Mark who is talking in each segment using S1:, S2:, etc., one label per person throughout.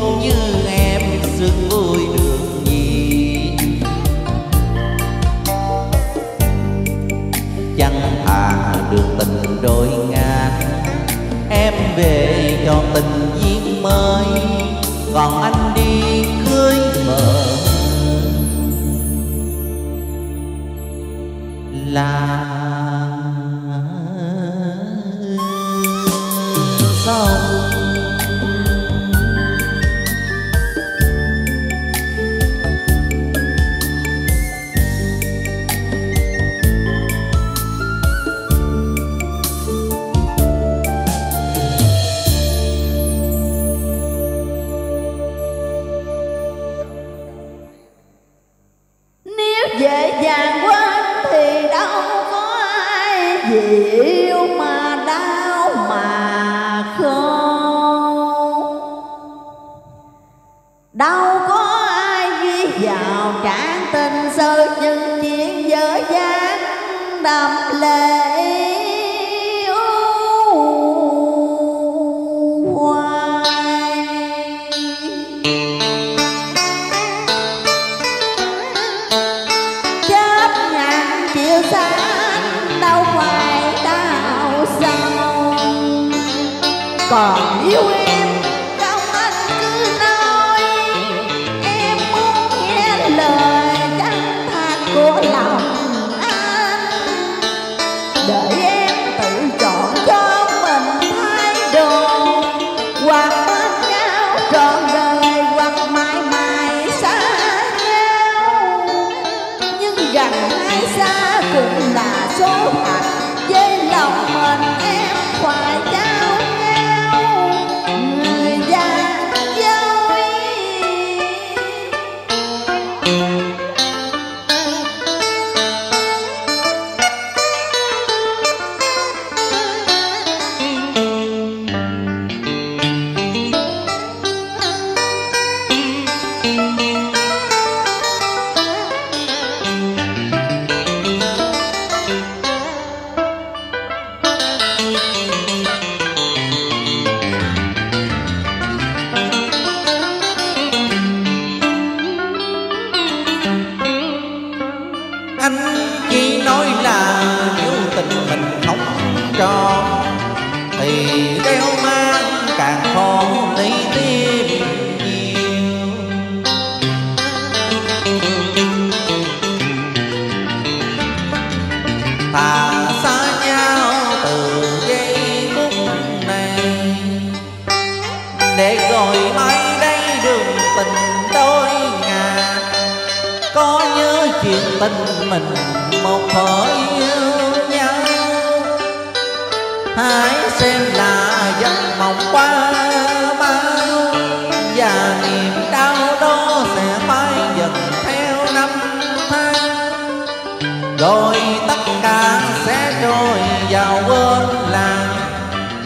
S1: như
S2: và quên thì đâu có ai chịu mà đau mà khổ Đâu có ai ghi vào trạng tình sơ nhưng chiến giới gian đậm lên. Còn yêu em
S1: có nhớ chuyện tình mình một thời yêu nhau. Hãy xem là giấc mộng qua bao và niềm đau đó sẽ mãi dần theo năm tháng. Rồi tất cả sẽ trôi vào quên làng,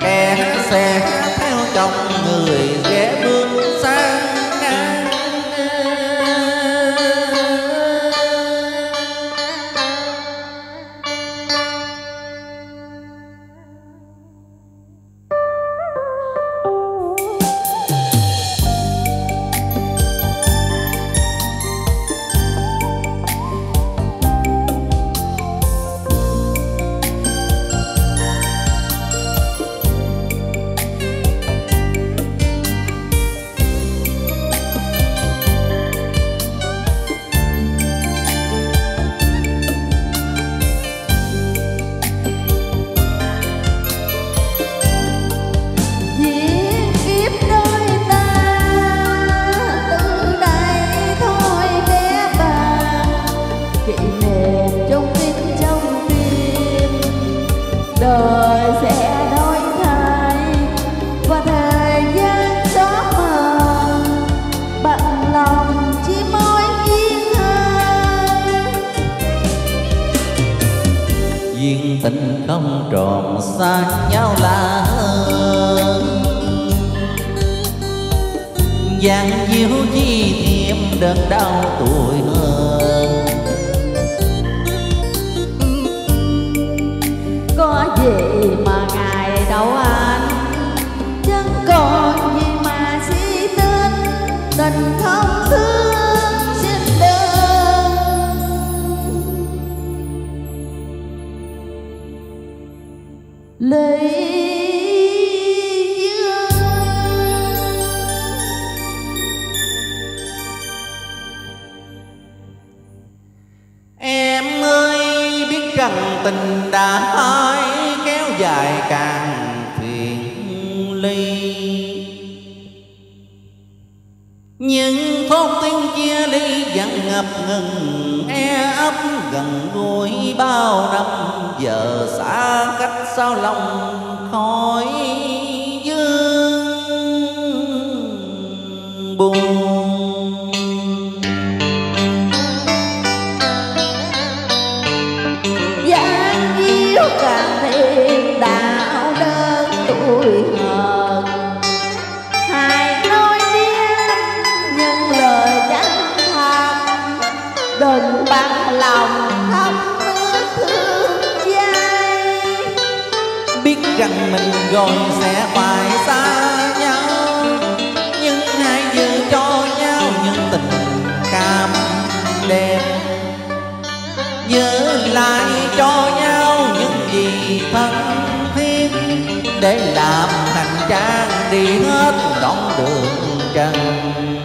S1: kẻ sẽ theo chồng không tròn xa nhau là hơn. Giang diếu chi thêm đớn đau tuổi hơn.
S2: Có gì mà ngày đâu anh chẳng còn gì mà si tên tình không thương lấy
S1: Em ơi, biết rằng tình đã hai kéo dài càng phiền ly. Những thốt tiếng chia ly vẫn ngập ngừng gần gũi bao năm giờ xa cách sao lòng khói dương buồn
S2: gian yêu càng thêm đạo đớn tuổi
S1: rằng mình rồi sẽ phải xa nhau. Nhưng hãy giữ cho nhau những tình cảm đẹp. Giữ lại cho nhau những gì thân thiết. Để làm hành trang đi hết đoạn đường trần.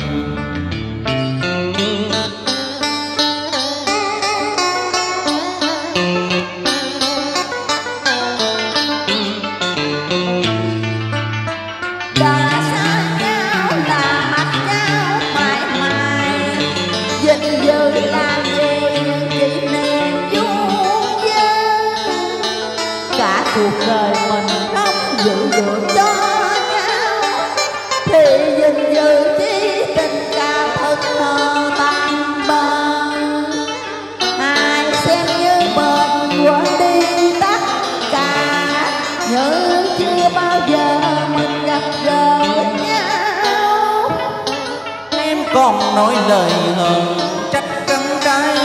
S1: Con nói lời hờn trách cắn cái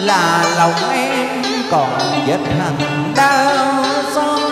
S1: là lòng em còn vết hằn đau. Xót